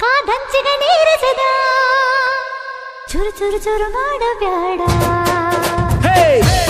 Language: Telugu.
ಕಾದಂಚಿಗ ನೀರಿಸಿದ ಚುರು ಚುರು ಚುರು ಮಾಡಬೇಡ